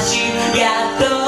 te gato.